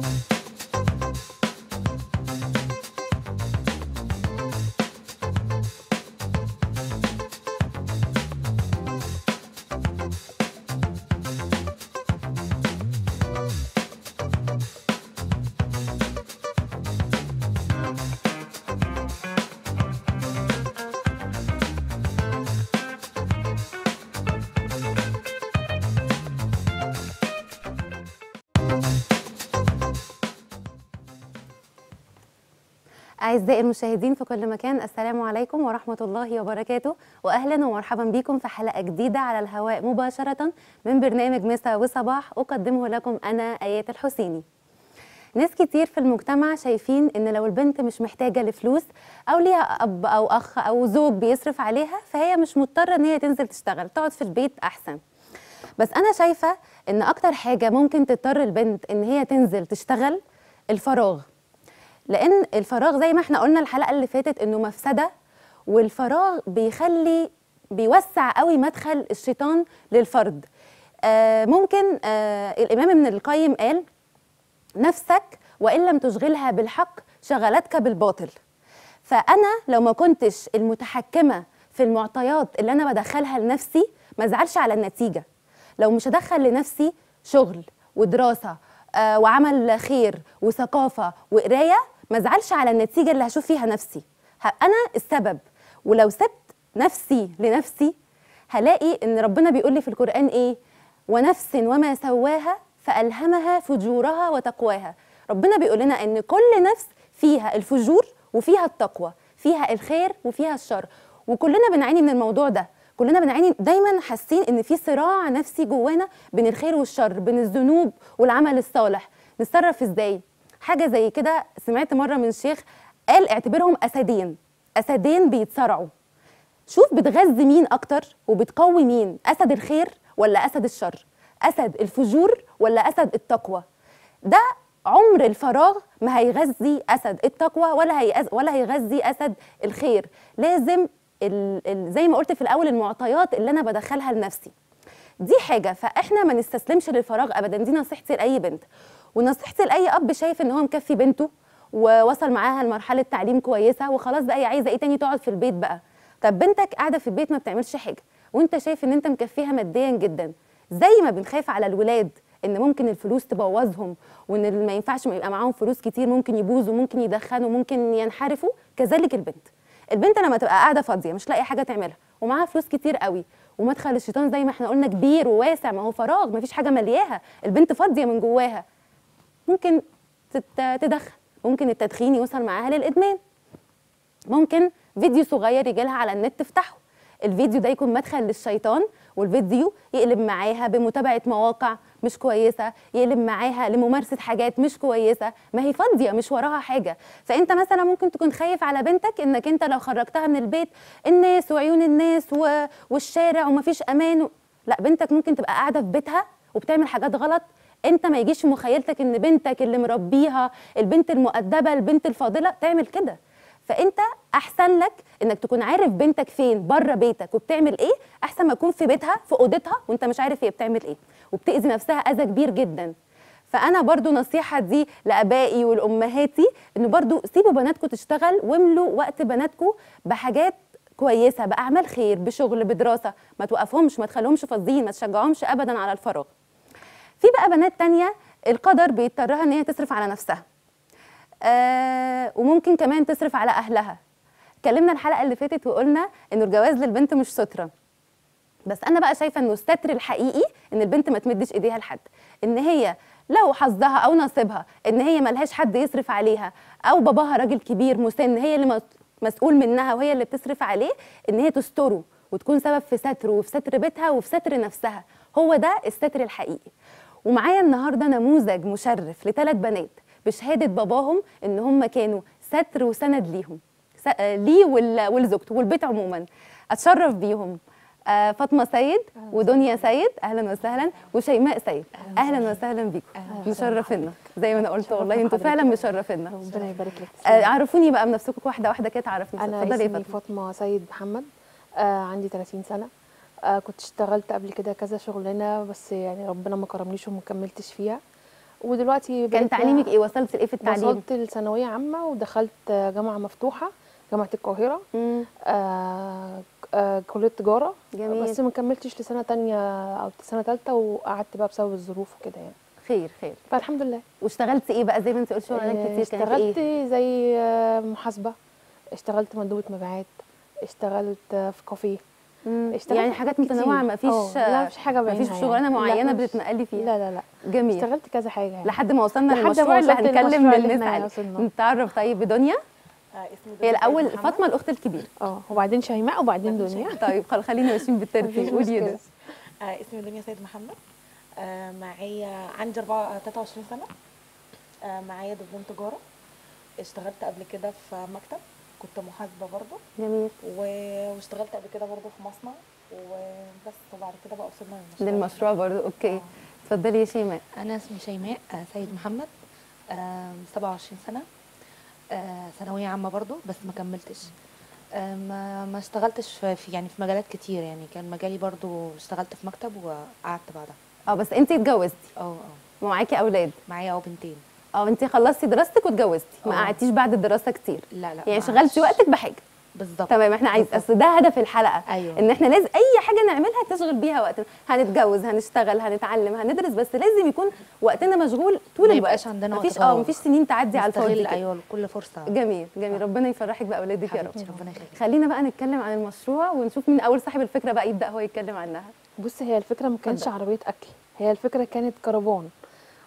Bye. أعزائي المشاهدين في كل مكان السلام عليكم ورحمة الله وبركاته. وأهلا ومرحبا بكم في حلقة جديدة على الهواء مباشرة من برنامج مساء وصباح. أقدمه لكم أنا آيات الحسيني. ناس كتير في المجتمع شايفين إن لو البنت مش محتاجة لفلوس أو ليها أب أو أخ أو زوج بيصرف عليها فهي مش مضطرة إن هي تنزل تشتغل تقعد في البيت أحسن. بس أنا شايفة إن أكتر حاجة ممكن تضطر البنت إن هي تنزل تشتغل الفراغ. لأن الفراغ زي ما إحنا قلنا الحلقة اللي فاتت إنه مفسدة والفراغ بيخلي بيوسع قوي مدخل الشيطان للفرد. آه ممكن آه الإمام ابن القيم قال نفسك وإن لم تشغلها بالحق شغلتك بالباطل. فأنا لو ما كنتش المتحكمة في المعطيات اللي أنا بدخلها لنفسي ما أزعلش على النتيجة. لو مش هدخل لنفسي شغل ودراسة آه وعمل خير وثقافة وقراية ما ازعلش على النتيجة اللي هشوف فيها نفسي. أنا السبب. ولو سبت نفسي لنفسي هلاقي إن ربنا بيقول لي في القرآن إيه؟ ونفس وما سواها فألهمها فجورها وتقواها. ربنا بيقول لنا إن كل نفس فيها الفجور وفيها التقوى فيها الخير وفيها الشر. وكلنا بنعاني من الموضوع ده. كلنا بنعاني دايما حاسين إن في صراع نفسي جوانا بين الخير والشر بين الذنوب والعمل الصالح. نتصرف إزاي؟ حاجة زي كده سمعت مرة من شيخ قال اعتبرهم أسدين. أسدين بيتصارعوا شوف بتغذي مين أكتر وبتقوي مين أسد الخير ولا أسد الشر؟ أسد الفجور ولا أسد التقوى؟ ده عمر الفراغ ما هيغذي أسد التقوى ولا ولا هيغذي أسد الخير. لازم ال ال زي ما قلت في الأول المعطيات اللي أنا بدخلها لنفسي. دي حاجة فإحنا ما نستسلمش للفراغ ابدا. دي نصيحتي لأي بنت. ونصيحتي لاي أب شايف إن هو مكفي بنته ووصل معاها لمرحلة تعليم كويسة وخلاص بقى هي عايزة إيه تاني تقعد في البيت بقى. طب بنتك قاعدة في البيت ما بتعملش حاجة وأنت شايف إن أنت مكفيها ماديا جدا زي ما بنخاف على الولاد إن ممكن الفلوس تبوظهم وإن ما ينفعش ما يبقى معاهم فلوس كتير ممكن يبوظوا ممكن يدخنوا ممكن ينحرفوا كذلك البنت. البنت لما تبقى قاعدة فاضية مش لاقي حاجة تعملها ومعاها فلوس كتير قوي ومدخل الشيطان زي ما إحنا قلنا كبير وواسع ما هو فراغ ما فيش حاجة ملياها البنت فاضية من جواها. ممكن تدخن ممكن التدخين يوصل معاها للإدمان. ممكن فيديو صغير يجي لها على النت تفتحه. الفيديو ده يكون مدخل للشيطان والفيديو يقلب معاها بمتابعة مواقع مش كويسة يقلب معاها لممارسة حاجات مش كويسة. ما هي فاضية مش وراها حاجة. فأنت مثلا ممكن تكون خايف على بنتك إنك أنت لو خرجتها من البيت الناس وعيون الناس و... والشارع ومفيش أمان و... لا بنتك ممكن تبقى قاعدة في بيتها وبتعمل حاجات غلط. انت ما يجيش في مخيلتك ان بنتك اللي مربيها البنت المؤدبة البنت الفاضلة تعمل كده. فانت احسن لك انك تكون عارف بنتك فين بره بيتك وبتعمل إيه احسن ما تكون في بيتها في اوضتها وانت مش عارف هي بتعمل إيه. وبتأذي نفسها أذى كبير جدا. فأنا برضو نصيحة دي لآبائي والامهاتي إنه برضو سيبوا بناتكم تشتغل واملوا وقت بناتكم بحاجات كويسة بأعمال خير بشغل بدراسة. ما توقفهمش ما تخليهمش فاضيين ما تشجعهمش ابدا على الفراغ. في بقى بنات تانية القدر بيضطرها إن هي تصرف على نفسها. آه وممكن كمان تصرف على أهلها. اتكلمنا الحلقة اللي فاتت وقلنا إنه الجواز للبنت مش سترة. بس أنا بقى شايفة إنه الستر الحقيقي إن البنت ما تمدش إيديها لحد. إن هي لو حظها أو نصيبها إن هي ملهاش حد يصرف عليها أو باباها راجل كبير مسن هي اللي مسؤول منها وهي اللي بتصرف عليه إن هي تستره وتكون سبب في ستره وفي ستر بيتها وفي ستر نفسها. هو ده الستر الحقيقي. ومعايا النهارده نموذج مشرف لثلاث بنات بشهادة باباهم إن هم كانوا ستر وسند ليهم. ليه ولزوجته والبيت عموما. أتشرف بيهم آه فاطمة سيد ودنيا سيد. أهلا وسهلا. وشيماء سيد. أهلا وسهلا. بيكم. مشرفينا زي ما أنا قلت والله. أنتوا فعلا مشرفينا ربنا يبارك لك. آه عرفوني بقى بنفسكم واحدة واحدة كده تعرفني. أنا اسمي فاطمة. سيد محمد آه عندي 30 سنة. آه كنت اشتغلت قبل كده كذا شغلانة بس يعني ربنا ما كرمنيش وما كملتش فيها. ودلوقتي كان تعليمك إيه؟ وصلت لإيه في التعليم؟ وصلت لثانوية عامة ودخلت جامعة مفتوحة جامعة القاهرة. آه آه كلية تجارة. جميل. بس ما كملتش لسنة تانية أو سنة ثالثه وقعدت بقى بسبب الظروف وكده يعني. خير خير. فالحمد لله. واشتغلت إيه بقى؟ زي ما أنت قلت شغلانات آه، كتير اشتغلت إيه؟ زي محاسبة اشتغلت مندوبه مبيعات اشتغلت في كافيه. اشتغلت يعني حاجات متنوعه ما فيش آه لا مفيش حاجة ما فيش شغلانة يعني. معينة. بتتنقلي فيها. لا لا لا. جميل. اشتغلت كذا حاجة يعني. لحد ما وصلنا لحد ما للمشروع اللي اللي الناس. نتعرف طيب بدنيا آه، هي الأول محمد. فاطمة الأخت الكبيره آه وبعدين شيماء وبعدين دنيا. طيب خل- خلينا ماشيين بالترتيب. قولي. ده آه، اسمي دنيا سيد محمد. آه، معايا عندي 4 23 سنة. آه، معايا دبلوم تجارة. اشتغلت قبل كده في مكتب. كنت محاسبة برضه. جميل. و- واشتغلت قبل كده برضه في مصنع. وبس وبعد كده بقى وصلنا للمشروع. للمشروع برضو أوكي. اتفضلي يا شيماء. أنا اسمي شيماء آه، سيد محمد. آه، 27 سنة. آه، ثانوية عامة برضو بس ما كملتش. آه، ما ما اشتغلتش في في- يعني في مجالات كتير يعني. كان مجالي برضو اشتغلت في مكتب وقعدت بعدها. آه بس انت اتجوزتي. آه آه ومعاكي أولاد. معايا آه بنتين. آه انت خلصتي دراستك واتجوزتي ما آه. قعدتي بعد الدراسة كتير لا لا يعني شغلتي. وقتك بحاجة بالظبط تمام إحنا عايز. أصل ده هدف الحلقة أيوة. إن إحنا لازم أي حاجة نعملها تشغل بيها وقتنا هنتجوز هنشتغل هنتعلم هندرس بس لازم يكون وقتنا مشغول طول ما الوقت يبقاش عندنا وقت مفيش آه. مفيش سنين تعدي على الفاضي. أيوه كل فرصة جميل جميل ربنا يفرحك باولادك يا رب ربنا يخليك خلينا بقى نتكلم عن المشروع ونشوف مين أول صاحب الفكرة بقى يبدأ هو يتكلم عنها بص هي الفكرة ما كانتش. عربية أكل هي الفكرة كانت كرفان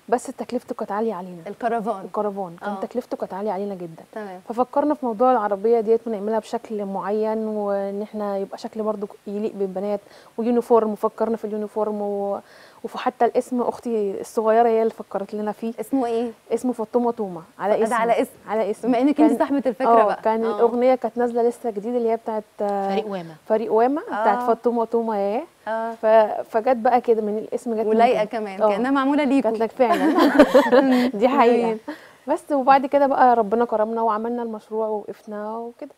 بس تكلفته كانت عالية علينا. الكرفان. الكرفان. كان آه. تكلفته كانت عالية علينا جدا. تمام. ففكرنا في موضوع العربية ديت ونعملها بشكل معين وإن إحنا يبقى شكل برضو يليق بالبنات و uniform وفكرنا في ال uniform و... وحتى الاسم أختي الصغيرة هي اللي فكرت لنا فيه. اسمه إيه؟ اسمه فاطمة تومة. على ده اسم على اسم. على اسم بما إنك أنت صاحبة الفكرة آه بقى. كان آه. الاغنيه كانت نازلة لسه جديد اللي هي بتاعت آه، فريق واما فريق واما بتاعت آه. فاطمة تومة ياه. ف... فجت بقى كده من الاسم جت ولايقة. كمان آه. كأنها معمولة ليكم كانت لك فعلا دي حقيقة جميل. بس وبعد كده بقى ربنا كرمنا وعملنا المشروع ووقفنا وكده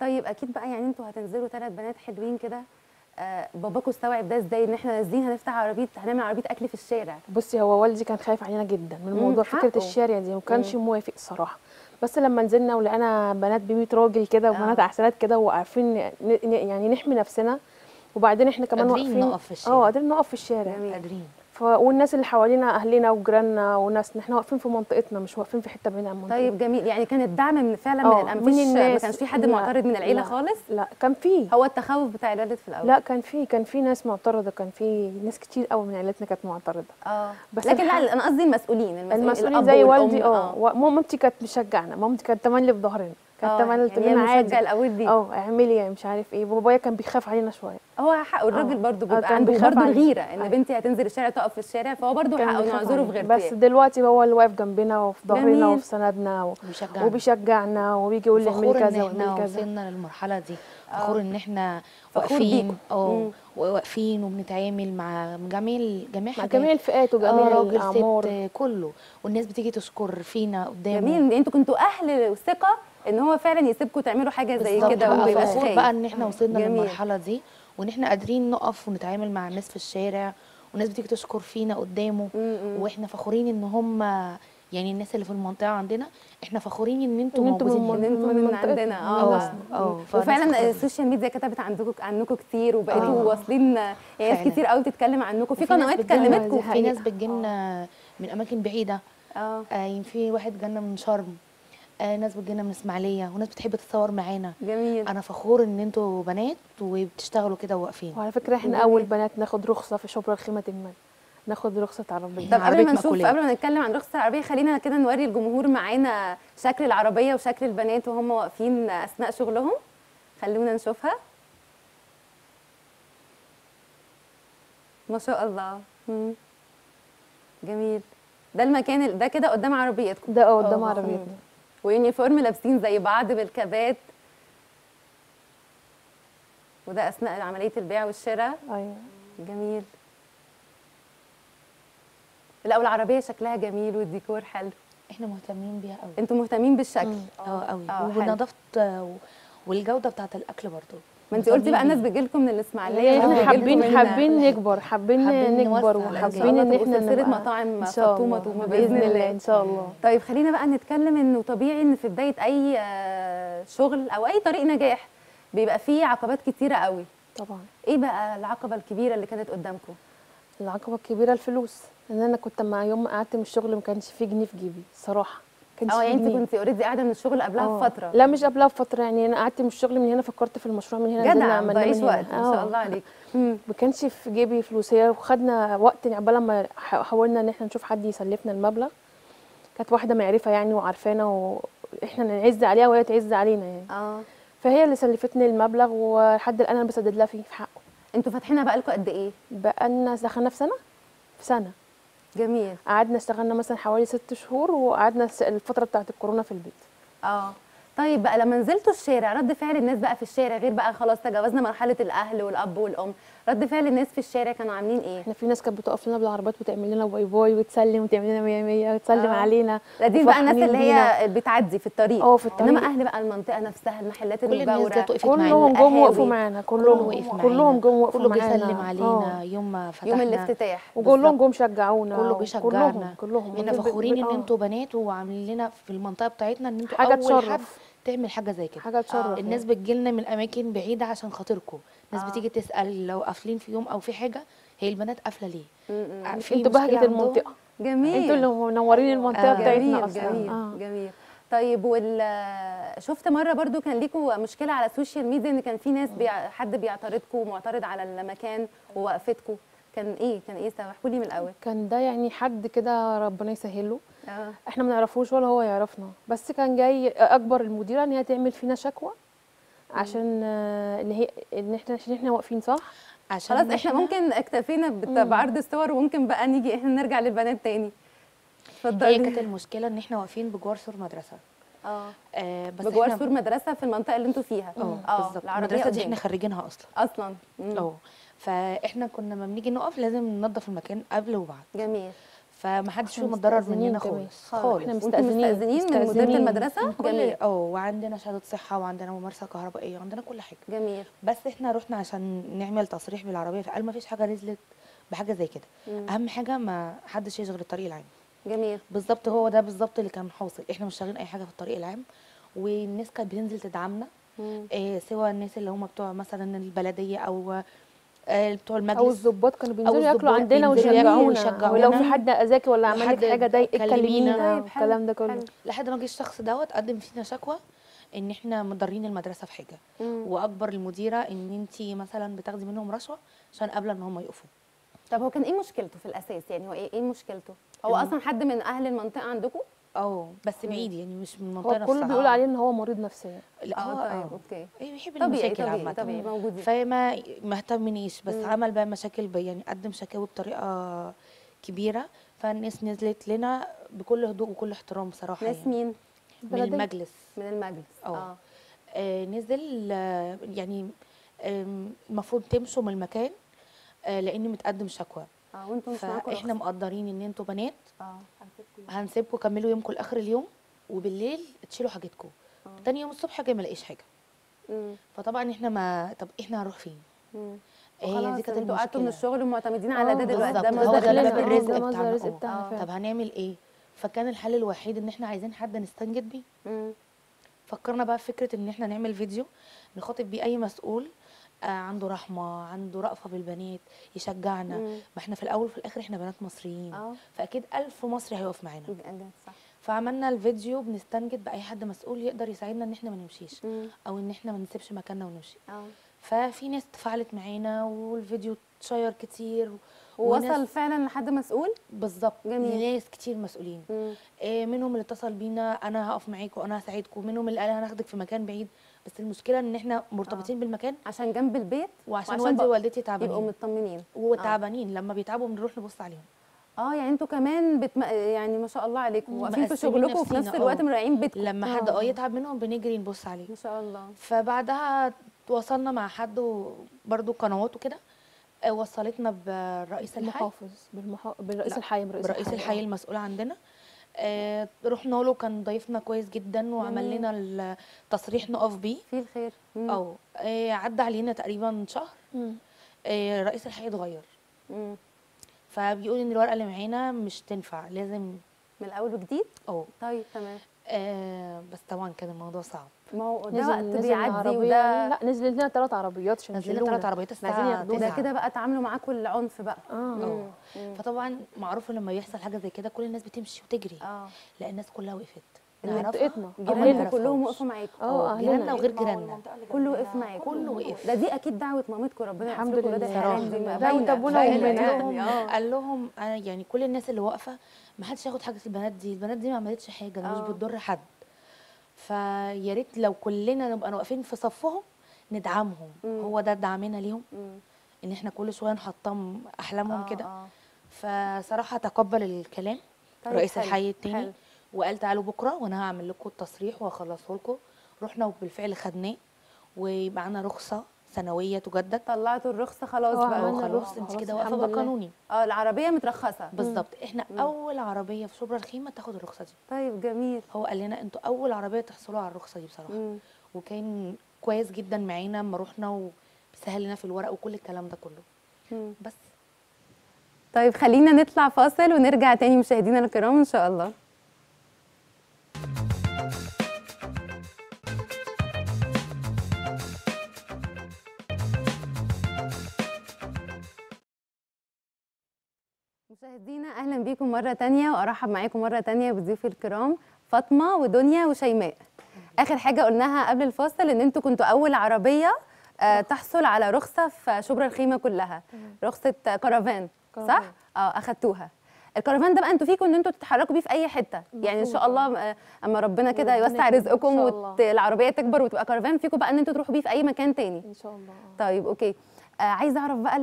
طيب أكيد بقى يعني أنتوا هتنزلوا ثلاث بنات حلوين كده آه باباكوا استوعب ده إزاي إن إحنا نازلين هنفتح عربيه هنعمل عربية أكل في الشارع بصي هو والدي كان خايف علينا جدا من موضوع. فكرة الشارع دي وما كانش موافق الصراحه بس لما نزلنا ولقينا بنات ب راجل كده وبنات آه. احسنات كده وعارفين يعني نحمي نفسنا وبعدين إحنا كمان قادرين واقفين. نقف في الشارع. آه قادرين نقف في الشارع. جميل. قادرين. ف... والناس اللي حوالينا أهلنا وجيراننا وناس إحنا واقفين في منطقتنا مش واقفين في حتة بعيدة عن منطقتنا طيب جميل. يعني كان الدعم من فعلا من الأم من مفيش ما الناس. كانش في حد لا، معترض من العيلة لا. خالص؟ لا كان في. هو التخوف بتاع الولد في الأول؟ لا كان في كان في ناس معترضة كان في ناس كتير قوي من عيلتنا كانت معترضة. آه. بس لكن الحق- لا أنا قصدي المسؤولين المسؤولين, المسؤولين زي والدي آه. ومامتي كانت مشجعنا مامتي كانت تملي في ظهرنا. كانت آه تملي تقول يعني مشجع الأول دي. آه اعملي يعني مش عارف إيه. بابايا كان بيخاف علينا شوية. هو حقه الراجل آه. برضه آه، بيبقى كان عنده بيخاف برضه. الغيرة إن. بنتي هتنزل الشارع تقف في الشارع فهو برضه حقه نعذره في علينا. غير بس دلوقتي هو اللي واقف جنبنا وفي ظهرنا. وفي سندنا و... وبيشجعنا وبيشجعنا وبيجي يقول لي اعملي كذا واعملي كذا. وصلنا للمرحلة دي. فخور إن إحنا واقفين. آه. واقفين وبنتعامل مع جميع جميع مع حاجات. جميع الفئات وجميع الأعمار. كله. والناس بتيجي تشكر فينا قدامه. جميل. ان أنتوا كنتوا أهل ثقه إن هو فعلا يسيبكم تعملوا حاجة زي كده بقى وما يبقاش فخور خايف بقى إن إحنا وصلنا جميل. للمرحلة دي وإن إحنا قادرين نقف ونتعامل مع الناس في الشارع والناس بتيجي تشكر فينا قدامه. وإحنا فخورين إن هم يعني الناس اللي في المنطقة عندنا إحنا فخورين إن أنتوا إن أنتوا من موجودين إن أنتوا من عندنا آه. آه وفعلا. ال social media كتبت عندكم عنكم كتير وبقيتوا آه. واصلين يعني ناس. كتير قوي بتتكلم عنكم في قنوات بتجيلنا- كلمتكم دي في. ناس بتجيلنا من أماكن بعيدة آه آه يعني في واحد جالنا من شرم آه ناس بتجيلنا من اسماعيلية وناس بتحب تتصور معانا. جميل. أنا فخور إن أنتوا بنات وبتشتغلوا كده واقفين. وعلى فكرة إحنا جميل. أول بنات ناخد رخصة في شبرا الخيمه المال ناخد رخصة عربية. طب قبل ما نشوف. قبل ما نتكلم عن رخصة العربية خلينا كده نوري الجمهور معانا شكل العربية وشكل البنات وهم واقفين أثناء شغلهم. خلونا نشوفها. ما شاء الله. مم. جميل. ده المكان ال- ده كده قدام عربيتكم. ده آه قدام آه. ويونيفورم لابسين زي بعض بالكابات وده أثناء عملية البيع والشراء. أيوه. جميل. لا والعربية شكلها جميل والديكور حلو. إحنا مهتمين بيها قوي أنتوا مهتمين بالشكل. آه قوي. والنظافة والجودة بتاعة الأكل برضو. ما انت قلتي بقى مصممين. الناس بتجيلكم من الإسماعيلية إحنا حابين حابين نكبر حابين نكبر وحابين إن إحنا نبقى- مطاعم الله تومة بإذن الله. إن شاء الله. طيب خلينا بقى نتكلم إنه طبيعي إن في بداية أي آه، شغل أو أي طريق نجاح بيبقى فيه عقبات كتيرة قوي. طبعا. إيه بقى العقبة الكبيرة اللي كانت قدامكم؟ العقبة الكبيرة الفلوس. إن أنا كنت مع يوم ما قعدت من الشغل ما كانش فيه جنيه في جيبي صراحة. كانش آه يعني أنت. كنت اوريدي قاعدة من الشغل قبلها آه. بفترة لا مش قبلها بفترة يعني أنا قعدت من الشغل من هنا فكرت في المشروع من هنا جدع ما تضيعيش وقت. ما شاء آه. الله عليك. ما كانش في جيبي فلوس هي وخدنا وقت عبال ما ح- حاولنا إن إحنا نشوف حد يسلفنا المبلغ كانت واحدة معرفة يعني وعارفانا وإحنا نعز عليها وهي تعز علينا يعني آه فهي اللي سلفتني المبلغ ولحد الآن أنا بسدد لها فيه في حقه أنتوا فاتحينها بقى لكم قد إيه بقالنا دخلنا في سنة في سنة جميل. قعدنا اشتغلنا مثلا حوالي ست شهور وقعدنا الفترة بتاعت الكورونا في البيت. آه. طيب بقى لما نزلتوا الشارع رد فعل الناس بقى في الشارع غير بقى خلاص تجاوزنا مرحلة الأهل والأب والأم رد فعل الناس في الشارع كانوا عاملين إيه إحنا في ناس كانت بتقف لنا بالعربيات وتعمل لنا bye bye وتسلم وتعمل لنا مية مية وتسلم آه. علينا لا دي بقى الناس اللي. هي بتعدي في الطريق آه في الطريق. إنما أهل بقى المنطقة نفسها المحلات المجاوره كلهم جم. وقفوا معانا كلهم كله وقف معانا كلهم جم وقفوا كله معانا بيسلم علينا آه. يوم ما فتحنا يوم الافتتاح وكلهم جم شجعونا كله كلهم بيشجعنا كلهم إحنا ب- ب- فخورين إن آه. أنتوا بنات وعاملين لنا في المنطقة بتاعتنا إن أنتوا أول حد تشرف. تعمل حاجة زي كده. حاجة تشرف الناس بتجيلنا من اماكن بعيدة عشان خاطركم. ناس آه. بتيجي تسأل لو قافلين في يوم أو في حاجة هي البنات قافلة ليه؟ في أنتوا بهجة؟ المنطقة. جميل. أنتوا اللي منورين المنطقة آه. بتاعتنا جميل أصلا. جميل آه. جميل. طيب وال شفت مرة برضو كان ليكوا مشكلة على ال social media إن كان في ناس بيع... حد بيعترضكم معترض على المكان ووقفتكم كان إيه؟ كان إيه؟ سوا احكوا لي من الأول. كان ده يعني حد كده ربنا يسهله. آه. إحنا ما نعرفوش ولا هو يعرفنا. بس كان جاي اكبر المديرة ان هي تعمل فينا شكوى عشان آه، ان هي ان إحنا عشان إحنا واقفين صح؟ عشان خلاص إحنا ممكن اكتفينا بعرض الصور وممكن بقى نيجي إحنا نرجع للبنات تاني. هي اتفضلي كانت المشكلة ان إحنا واقفين بجوار سور مدرسة. آه. آه بس بجوار سور مدرسة في المنطقة اللي أنتوا فيها. آه بالظبط. العربية المدرسة دي. إحنا خارجينها أصلا. أصلا. آه فاحنا كنا لما بنيجي نقف لازم ننظف المكان قبل وبعد. جميل. فمحدش فيهم اتضرر مننا. خالص خالص. وانتوا مستأذنين. من مديرة. المدرسة كل جميل آه وعندنا شهادة صحة وعندنا ممارسة كهربائية وعندنا كل حاجة جميل بس إحنا رحنا عشان نعمل تصريح بالعربية فقال ما فيش حاجة نزلت بحاجة زي كده مم. أهم حاجة ما حدش يشغل الطريق العام جميل بالظبط هو ده بالظبط اللي كان حاصل إحنا مش شغالين أي حاجة في الطريق العام والناس كانت بتنزل تدعمنا. إيه سواء الناس اللي هم بتوع مثلا البلدية أو بتوع المجلس. أو الظباط كانوا بينزلوا ياكلوا عندنا ويشجعونا. ويشجعونا. ولو في حد أذاكي ولا عمل لك حاجة ضايقك كلمينا. طيب حلو، والكلام ده كله. لحد ما جه الشخص دوت قدم فينا شكوى إن إحنا مضرين المدرسة في حاجة مم. وأكبر المديرة إن انت مثلا بتاخدي منهم رشوة عشان قابله ان هم يقفوا. طب هو كان إيه مشكلته في الأساس؟ يعني هو إيه إيه مشكلته؟ هو أصلا حد من أهل المنطقة عندكم؟ آه بس بعيد يعني مش من المنطقة نفسها. كله بيقول عليه إن هو مريض نفسيا. لا آه هو طيب آه. أوكي. إيه بيحب المشاكل عامة. طبيعي موجودين فما ما اهتمنيش بس مم. عمل بقى مشاكل ب- يعني قدم شكاوي بطريقة كبيرة فالناس نزلت لنا بكل هدوء وكل احترام بصراحة ناس يعني. مين؟ من. المجلس. من المجلس آه. آه. آه نزل آه يعني المفروض تمشوا من المكان آه لأن متقدم شكوى. آه وانتوا مش معاكم فاحنا رخصة. مقدرين ان أنتوا بنات. آه هنسيبكم كملوا يومكم لاخر اليوم وبالليل تشيلوا حاجتكم. آه. تاني يوم الصبح جاي ما لاقيش حاجة. مم. فطبعا إحنا ما طب إحنا هنروح فين؟ مم. هي وخلاص دي كانت أنتوا قعدتوا من المشكلة. الشغل ومعتمدين على ده آه، دلوقتي ده مصدر ده الرزق. ده بتاعنا. طب هنعمل إيه؟ فكان الحل الوحيد إن إحنا عايزين حد نستنجد بيه. فكرنا بقى في فكرة إن إحنا نعمل فيديو نخاطب بيه أي مسؤول آه عنده رحمة عنده رأفة بالبنات يشجعنا. ما إحنا في الأول وفي الآخر إحنا بنات مصريين. آه. فأكيد ألف مصري هيقف معانا. صح. فعملنا الفيديو بنستنجد بأي حد مسؤول يقدر يساعدنا إن إحنا ما نمشيش مم. أو إن إحنا ما نسيبش مكاننا ونمشي. آه. ففي ناس تفاعلت معانا والفيديو اتشير كتير ووصل وناس- فعلا لحد مسؤول؟ بالظبط. لناس كتير مسؤولين. مم. آه، منهم اللي اتصل بينا أنا هقف معاكم وأنا هساعدكم. منهم اللي قال هناخدك في مكان بعيد. بس المشكلة إن إحنا مرتبطين بالمكان عشان جنب البيت وعشان وعشان والدي ووالدتي يبقوا تعبانين مطمنين. وتعبانين. لما بيتعبوا بنروح نبص عليهم. آه يعني أنتوا كمان بتم... يعني ما شاء الله عليكم. واقفين في شغلكم وفي نفس الوقت آه. مراعين بيتكم. لما حد آه. يتعب منهم بنجري نبص عليه. ما شاء الله. فبعدها تواصلنا مع حد وبرده قنوات وكده. آه، وصلتنا برئيس الحي. المحافظ. بالمحا... بالرئيس الحي برئيس, برئيس الحي. المسؤول عندنا. آه رحنا له كان ضيفنا كويس جدا وعمل. لنا التصريح نقف بيه في الخير. آه عدى علينا تقريبا شهر. آه رئيس الحي اتغير. فبيقول إن الورقة اللي معانا مش تنفع لازم من الأول وجديد آه طيب تمام آه بس طبعا كان الموضوع صعب. ما هو ده نزل وقت نزل بيعدي وده لا نزل لنا ثلاث عربيات عشان نزلنا يشيلونا. ثلاث عربيات الساعة. ده 9 كده بقى اتعاملوا معاكم العنف بقى. آه. فطبعا معروف لما يحصل حاجة زي كده كل الناس بتمشي وتجري. آه. لا الناس كلها وقفت. منطقتنا. جيرانكم أهلنا. كلهم وقفوا معاكم. آه جيراننا أهلنا. وغير جيراننا. كله وقف معاكم. كله وقف. ده دي أكيد دعوة مامتكم ربنا الحمد لله. ده وأمنا. يعني. آه قال لهم أنا يعني كل الناس اللي واقفة ما حدش ياخد حاجة البنات دي البنات دي ما عملتش حاجة مش آه. بتضر حد فيا ريت لو كلنا نبقى واقفين في صفهم ندعمهم مم. هو ده دعمنا ليهم مم. إن إحنا كل شوية نحطم أحلامهم آه، كده آه. فصراحة تقبل الكلام طيب رئيس حلو، الحي التاني. وقال تعالوا بكرة وأنا هعمل لكم التصريح وهخلصه لكم رحنا وبالفعل خدناه ويبقى معانا رخصة سنويه تجدد. طلعتوا الرخصه خلاص آه، بقى. عملنا خلاص الرخصة، انت كده واقفة بقى. قانوني آه العربية مترخصة. بالظبط. إحنا أول عربية في شبرا الخيمة تاخد الرخصة دي. طيب جميل. هو قال لنا أنتوا أول عربية تحصلوا على الرخصة دي بصراحة. مم. وكان كويس جدا معانا اما رحنا وسهل لنا في الورق وكل الكلام ده كله. مم. بس. طيب خلينا نطلع فاصل ونرجع تاني مشاهدينا الكرام إن شاء الله. مشاهدينا أهلا بيكم مرة تانية وأرحب معاكم مرة تانية بضيوفي الكرام فاطمة ودنيا وشيماء. آخر حاجة قلناها قبل الفاصل إن أنتوا كنتوا أول عربية آه تحصل على رخصة في شبرا الخيمة كلها. رخصة كرفان صح. آه أخدتوها. الكرفان ده بقى أنتوا فيكم إن أنتوا تتحركوا بيه في أي حتة. يعني إن شاء الله آه، أما ربنا كده يوسع رزقكم. والعربيه تكبر وتبقى كرفان فيكم بقى إن أنتوا تروحوا بيه في أي مكان تاني. إن شاء الله. طيب أوكي. عايزة أعرف بقى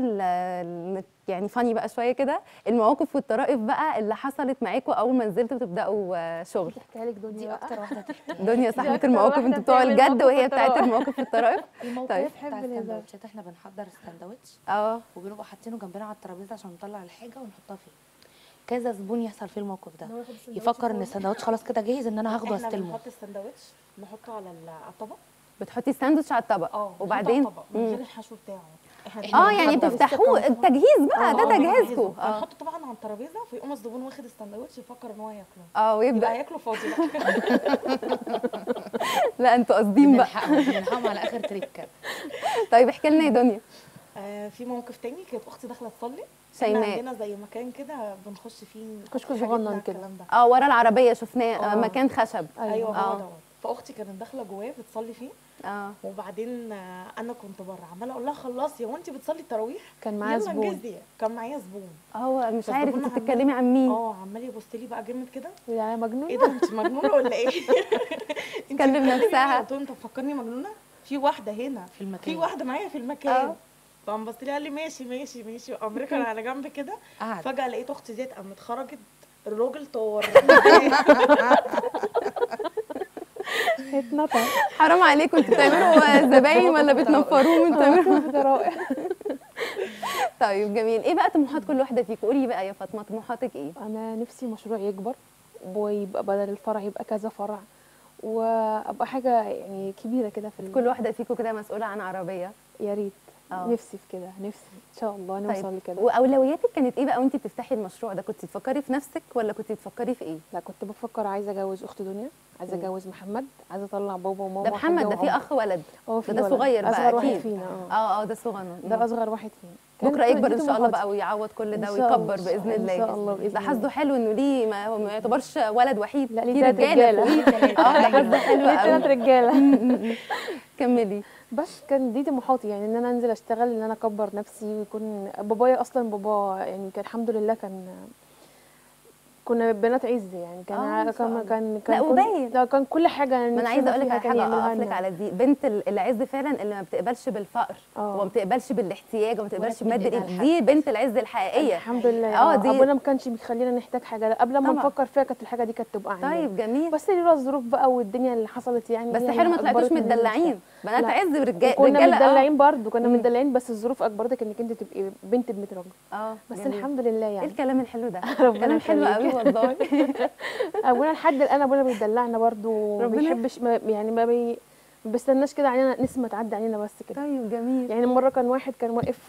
يعني فاني بقى شوية كده المواقف والطرائف بقى اللي حصلت معاكم أول ما نزلتوا تبدأوا شغل؟ تحكيها لك دنيا. أكتر واحدة دنيا صاحبه أكتر المواقف أنتوا بتوع الجد وهي بتاعت. المواقف والطرائف؟ الموقف طيب. السندوتشات إحنا بنحضر السندوتش آه. وبنبقى حاطينه جنبنا على الترابيزة عشان نطلع الحاجة ونحطها فيه. كذا زبون يحصل فيه الموقف ده. يفكر إن فاضي. السندوتش خلاص كده جاهز إن أنا هاخده إحنا وأستلمه. بنحط السندوتش نحطه على ال- على الطبق. بتحطي الساندوتش على الطبق. آه وبعدين؟ الطبق من. غير الحشو بتاعه. إحنا آه يعني بتفتحوه التجهيز بقى ده تجهيزكم آه. هنحطه طبعا على الترابيزة فيقوم الزبون واخد السندوتش يفكر إن هو ياكله. آه يبقى ويبدا هياكله فاضي لا أنتوا قاصدين بقى. بنلحقهم على آخر تريكة. طيب احكي لنا يا دنيا. آه، في موقف تاني كانت أختي داخلة تصلي. شيماء. عندنا زي مكان كده بنخش فيه كشك صغنن كده. آه ورا العربية شفناه. مكان خشب. أيوه آه. هو دوت. فأختي كانت داخلة جواه بتصلي فيه. آه. وبعدين آه، أنا كنت بره. عمالة أقول لها خلصي هو انت بتصلي التراويح؟ كان معايا يلا زبون. انجزي كان معايا زبون. هو مش عارف أنت بتتكلمي عن مين. آه عمال يبص لي بقى جامد كده. يا مجنون إيه ده انت مجنونة ولا إيه؟ تكلم نفسها. قلت له أنت مفكرني مجنونة؟ في واحدة هنا. في المكان. في واحدة معايا في المكان. آه. فقام بص لي قال لي ماشي ماشي ماشي. وقام ركن على جنب كده. فجأة لقيت أختي ديت قامت خرجت. الراجل طار. اتنطر حرام عليكم أنتوا بتعملوا زباين ولا بتنفروهم؟ أنتوا بتعملوا ده رائع طيب جميل. إيه بقى طموحات كل واحدة فيكم قولي بقى يا فاطمة طموحاتك إيه؟ أنا نفسي مشروع يكبر ويبقى بدل الفرع يبقى كذا فرع وأبقى حاجة يعني كبيرة كده في كل واحدة فيكم كده مسؤولة عن عربية. يا ريت. آه. نفسي في كده نفسي إن شاء الله نوصل طيب. لكده. وأولوياتك كانت إيه بقى وأنت بتفتحي المشروع ده؟ كنت تفكري في نفسك ولا كنت تفكري في إيه؟ لا كنت بفكر عايزة أجوز أخت دنيا عايزة. أجوز محمد عايزة أطلع بابا وماما ده محمد ده في. أخ ولد. آه في ده, ده. صغير بقى أصغر واحد فينا آه. آه آه ده صغنن. ده أصغر واحد فينا. بكرة يكبر إن شاء الله. بقى ويعوض كل ده الله، ويكبر بإذن الله، الله. إن شاء الله بإذن ده حظه الله. حلو إنه ليه ما هو ما يعتبرش ولد وحيد لا ليه رجالة. آه ده حظه حلو. قوي رجالة. كملي. بس كان دي طموحاتي يعني إن أنا أنزل أشتغل إن أنا أكبر نفسي ويكون بابايا أصلا بابا يعني كان الحمد لله كان كنا بنات عز يعني كان آه، الله. كان كان لا، كان وباين. كل كان كل حاجة ما أنا عايزة أقول لك على كان حاجة اقف لك. على دي بنت ال- العز فعلا اللي ما بتقبلش بالفقر آه. وما بتقبلش بالاحتياج وما بتقبلش بمادة الايد. دي بنت العز الحقيقية الحمد لله آه آه دي ابونا ما كانش بيخلينا نحتاج حاجة قبل ما. نفكر فيها كانت الحاجة دي كانت تبقى عندنا طيب جميل بس لولا الظروف بقى والدنيا اللي حصلت يعني بس هي حلو ما طلعتوش متدلعين. بنات. عز ورجاله كنا رجالة آه متدلعين برضو كنا. متدلعين بس الظروف أجبرتك إنك أنت تبقي بنت بنت راجل آه بس. الحمد لله إيه يعني الكلام الحلو ده كلام حلو. قوي والله. أبونا لحد الآن أبونا بيدلعنا برضو وما ربنا- بيحبش ما يعني ما بي ما بيستناش كده علينا نسمة تعدي علينا بس كده. طيب جميل. يعني مرة كان واحد كان واقف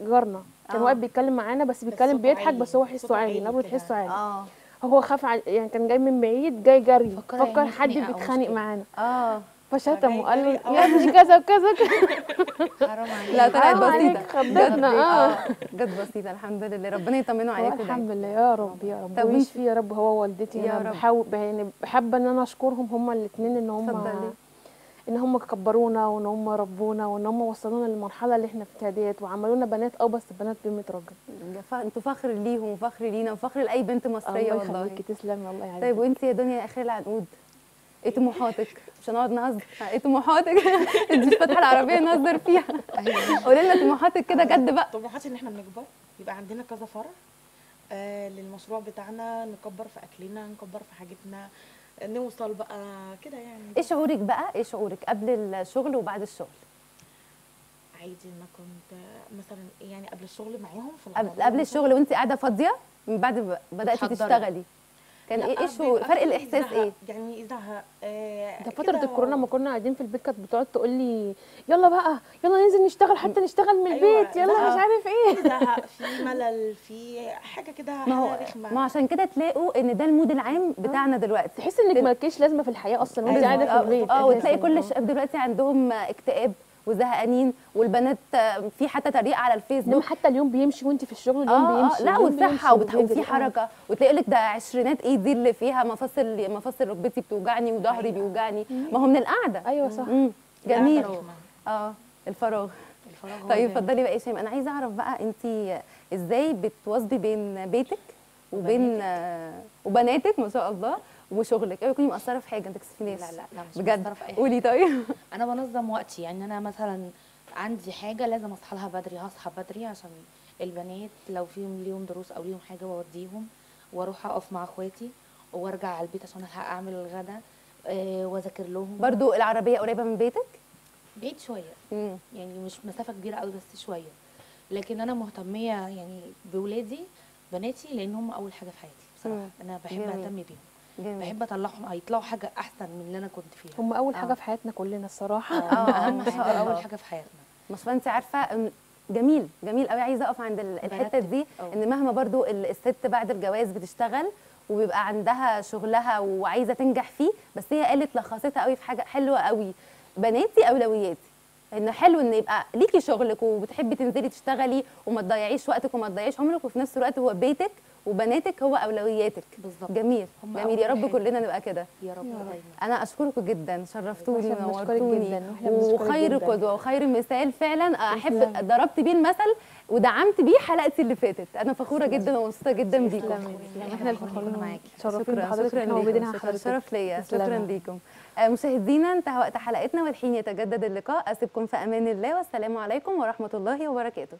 جارنا كان آه. واقف بيتكلم معانا بس بيتكلم بيضحك بس هو حسه عالي نبره كده. تحسه عالي. آه. هو خاف يعني كان جاي من بعيد جاي جري فكر فكر حد بيتخانق. معانا. آه. فشتم وقال آه. يا ابني كذا وكذا حرام عليك. لا طلعت بسيطة. خضتنا، آه. جت بسيطة الحمد لله. ربنا يطمنوا عليكم الحمد لله. يا رب يا رب. طب ويش فيه يا رب؟ هو ووالدتي يا رب. بحاول يعني حابه إن أنا أشكرهم هما الاثنين إن اتفضلي. هم إن هم كبرونا وإن هم ربونا وإن هم وصلونا للمرحلة اللي إحنا فيها ديت وعملونا بنات آه بس بنات بأمة راجل. أنتوا فخر ليهم وفخر لينا وفخر لأي بنت مصرية الله والله. يخليكي تسلمي الله يعزك طيب وانت يا دنيا يا آخر العنقود إيه طموحاتك؟ مش هنقعد نهزر. إيه طموحاتك؟ انت مش فاتحة العربية نهزر فيها. قولي لنا طموحاتك كده جد بقى. طموحاتي إن إحنا بنكبر يبقى عندنا كذا فرع. آه للمشروع بتاعنا نكبر في أكلنا نكبر في حاجتنا نوصل بقى كده يعني. إيه شعورك بقى؟ إيه شعورك قبل الشغل وبعد الشغل؟ عادي أنا كنت مثلا يعني قبل الشغل معاهم في قبل. الشغل وأنت قاعدة فاضية؟ من بعد ما بدأتي. تشتغلي. كان لا، إيه بيبقى فرق الإحساس إيه؟ يعني زهق آه ده فترة كده الكورونا ما كنا قاعدين في البيت كانت بتقعد تقول لي يلا بقى يلا ننزل نشتغل حتى نشتغل من أيوة، البيت يلا زهق. مش عارف إيه. زهق في ملل في حاجة كده ما هو حاجة رخمة. ما هو عشان كده تلاقوا إن ده المود العام بتاعنا دلوقتي. تحس إنك مالكيش لازمة في الحياة أصلا وانت أيوة. قاعدة في آه البيت. آه وتلاقي أساساً. كل الشباب دلوقتي عندهم اكتئاب. وزهقانين والبنات آه، في حتى تريقة على الفيسبوك حتى اليوم بيمشي وانت في الشغل اليوم آه آه بيمشي لا وبيجري. وفي آه. حركة وتلاقي لك ده عشرينات إيه دي اللي فيها مفاصل مفاصل ركبتي بتوجعني وظهري أيوة. بيوجعني ما هو من القعدة أيوه صح مم. جميل. آه الفراغ الفراغ طيب. اتفضلي بقى يا شيماء أنا عايزة أعرف بقى انت إزاي بتواظبي بين بيتك وبين آه وبناتك ما شاء الله وشغلك. اوعي تكوني مقصرة في حاجة ما تكسفيناش لا لا لا مش بجد. في أي حاجة. قولي طيب. أنا بنظم وقتي يعني أنا مثلا عندي حاجة لازم أصحى لها بدري هصحى بدري عشان البنات لو فيهم ليهم دروس أو ليهم حاجة بوديهم وأروح أقف مع أخواتي وأرجع على البيت عشان ألحق أعمل الغدا آه وأذاكر لهم. برضو العربية قريبة من بيتك؟ بعيد شوية. مم. يعني مش مسافة كبيرة قوي بس شوية. لكن أنا مهتمية يعني بولادي بناتي لأن هم أول حاجة في حياتي بصراحة. مم. أنا بحب. أهتم بيهم. جميل بحب أطلعهم يطلعوا حاجة أحسن من اللي أنا كنت فيها هم أول آه. حاجة في حياتنا كلنا الصراحة آه، هم اهم شاء حاجة. أول حاجة في حياتنا مش انت عارفة جميل جميل قوي عايزة أقف عند ال- الحتة. دي. إن مهما برضو ال- الست بعد الجواز بتشتغل وبيبقى عندها شغلها وعايزة تنجح فيه بس هي قالت لخصتها قوي في حاجة حلوة قوي بناتي أولوياتي ان حلو إن يبقى ليكي شغلك وبتحبي تنزلي تشتغلي وما تضيعيش وقتك وما تضيعيش عمرك وفي نفس الوقت هو بيتك وبناتك هو أولوياتك. بالظبط. جميل. جميل. يا رب حاجة. كلنا نبقى كده. يا رب دايما. أنا أشكركم جدا. شرفتوني ونورتوني. جداً، وإحنا بنشكرك وخير. قدوة وخير مثال. فعلا أحب. ضربت بيه المثل ودعمت بيه حلقتي اللي فاتت. أنا فخورة جدا ومبسوطة جدا بيكم. إحنا اللي فخورين معاكي. شرفين شكرا. شكرا إحنا موجودين حضرتك شرف ليا. شكرا ليكم. آه، مشاهدينا انتهى وقت حلقتنا والحين يتجدد اللقاء. أسيبكم في أمان الله. والسلام عليكم ورحمة الله وبركاته.